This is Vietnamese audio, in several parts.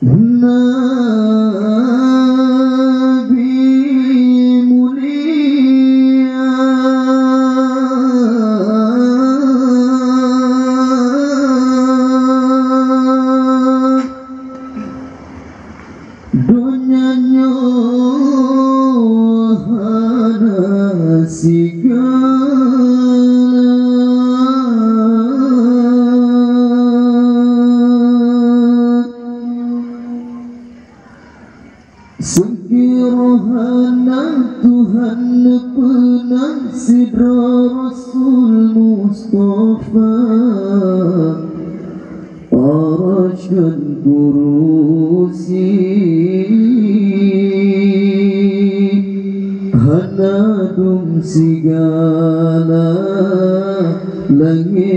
No. Sekiranya Tuhan pernah sidra Rasul Mustafa. Arashkan kurusi Hanadum sigala. Langit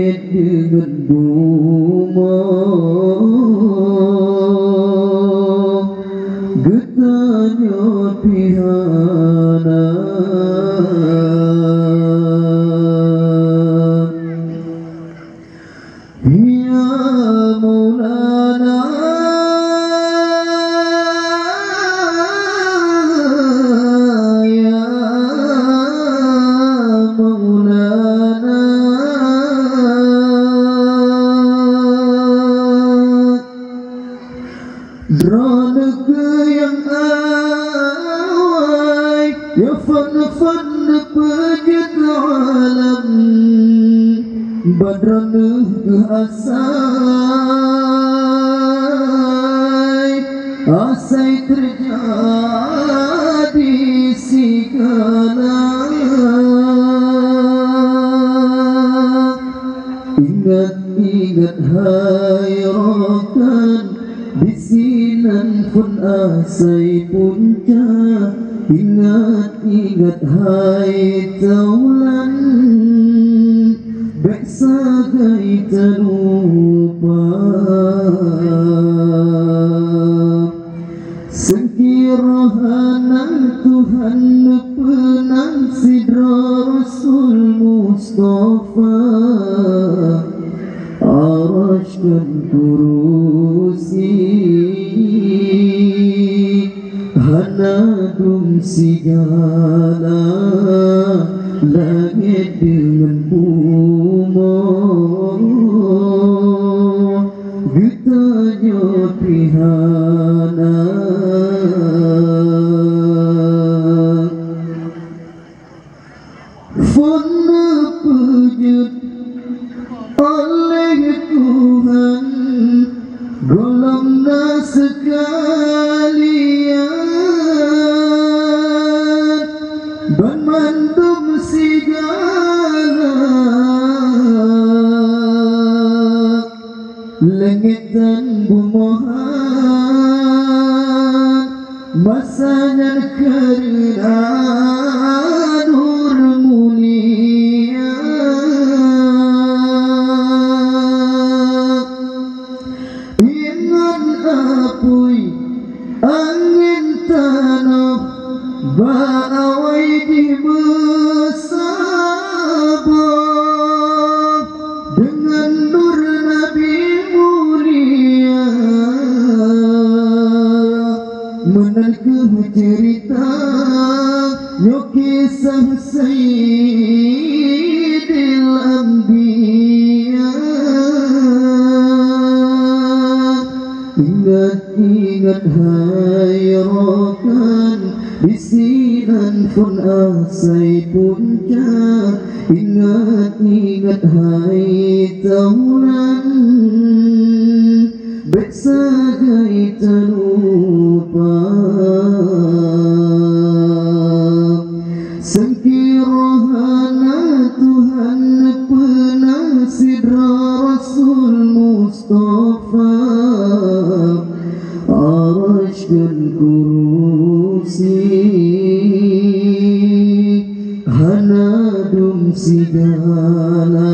dronu asai asai terjadi segala ingat ingat hai rokan bisinan pun asai punca ingat ingat hai Sekiranya Tuhan pernah sidro Rasul Mustafa. phun nước dược ơi رحمن Bismilan pun cha, punca Ingat-ingat hai tauran Beksagai telur sigana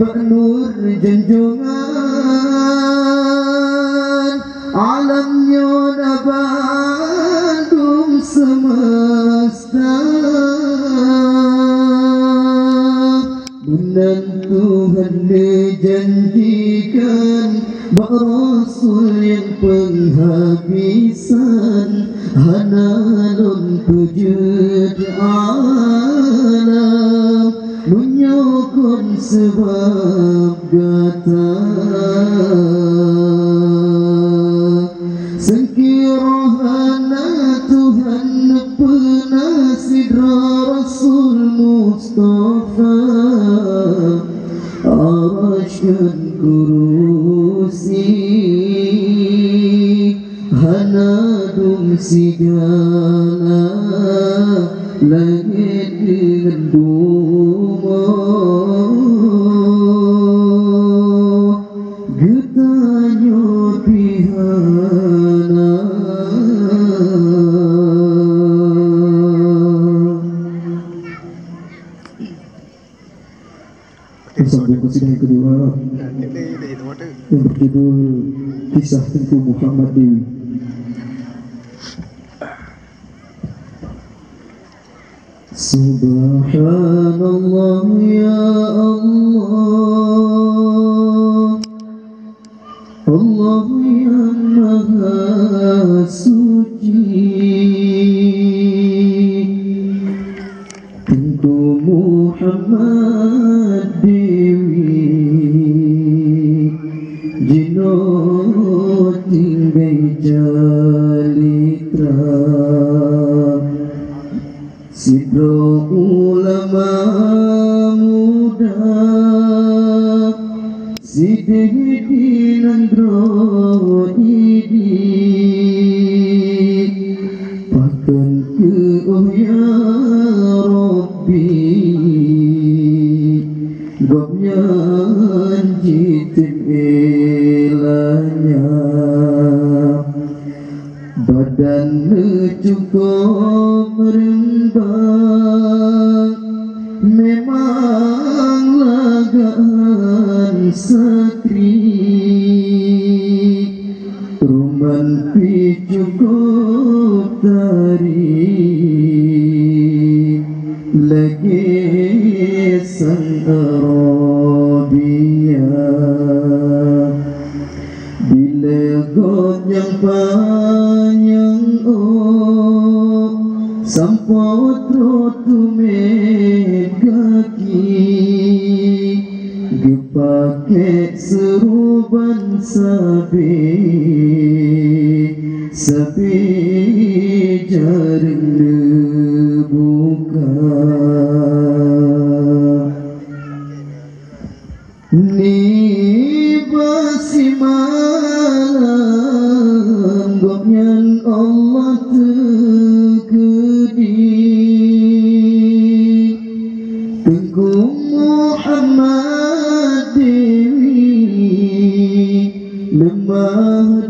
bernur junjungan سنكرهنا تهنئ بنا سدر رسول مصطفى. أرشد pada yang kedua yang berjudul Kisah Tengku Muhammadi. Subhanallah ya Allah dan mencungkup rendah Namah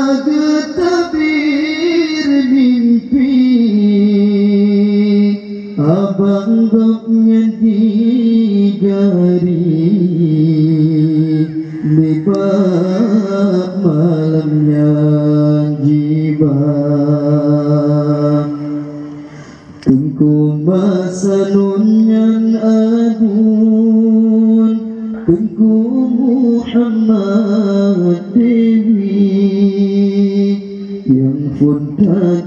hay উদ্ধার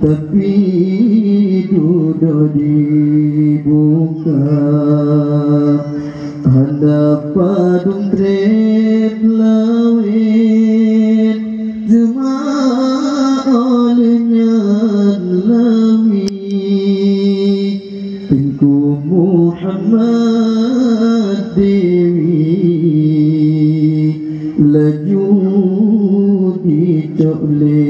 তকবি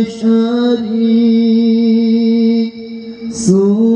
أشعري. سوء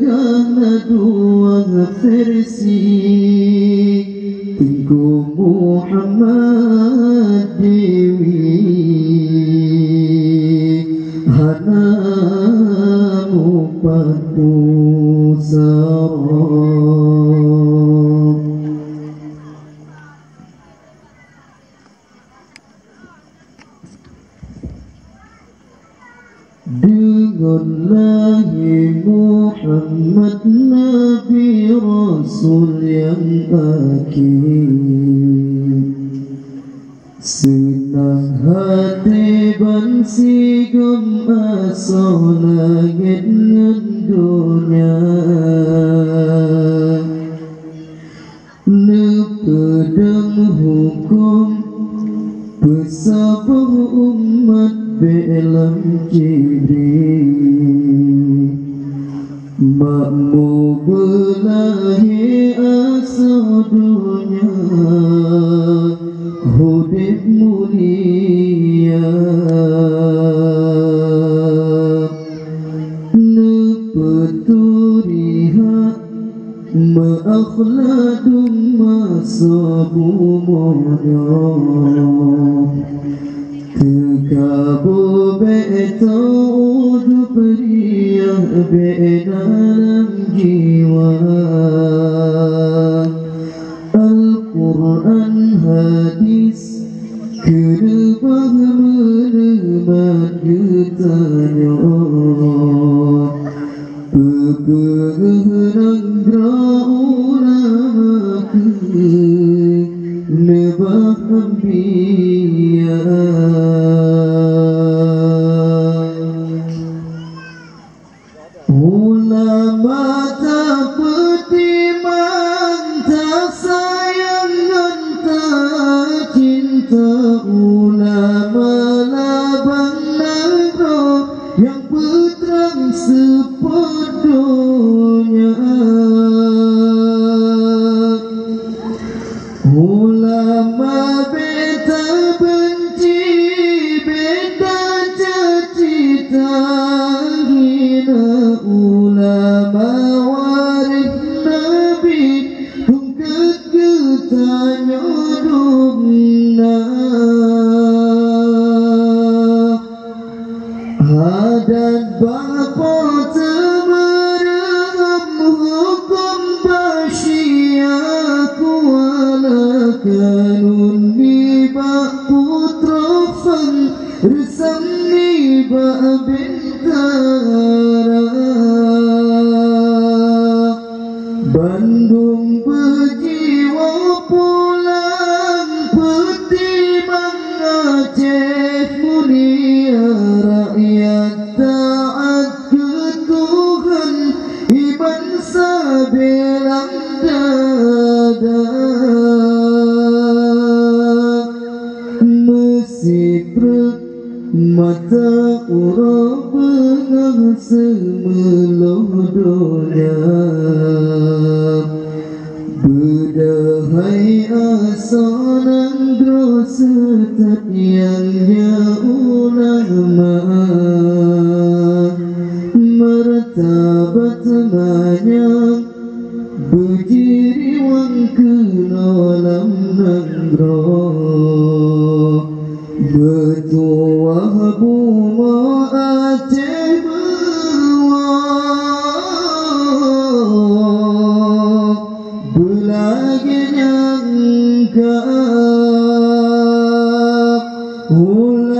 كانوا واغفر سي منكم محمد Senang hati bansi gem asal langit Ma'akhladum masabu monyong Tekabu be'ta udu beriah be'dalam jiwa Al-Quran hadis Kerebah Bandung Vay asanan dostu tatyan jan Oh.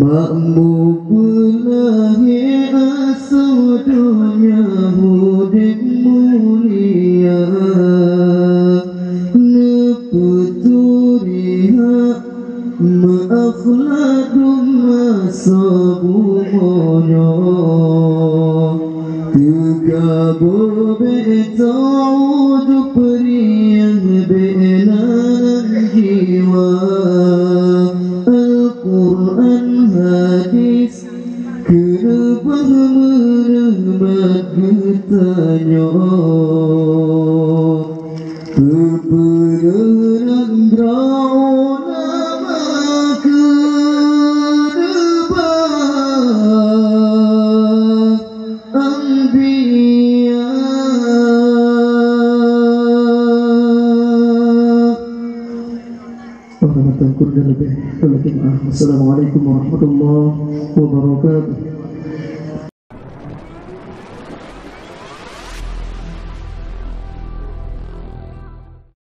mơ mù vui nhớ